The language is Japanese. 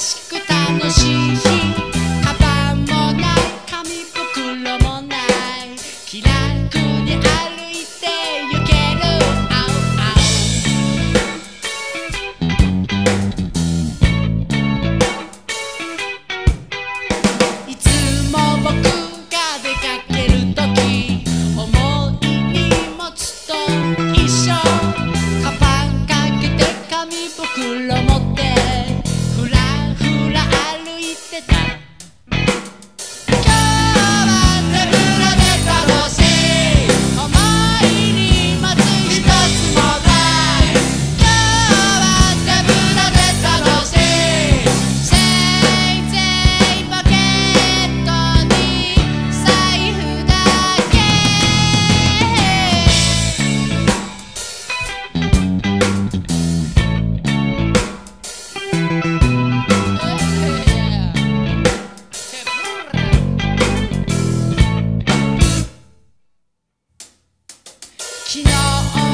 しく楽しい昨日